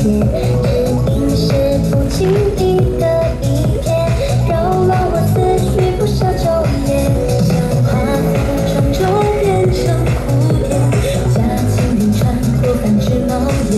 只因是不经意的一瞥，扰乱我思绪不少昼夜。想化作双舟变成蝴蝶，驾轻云穿过半枝猫眼。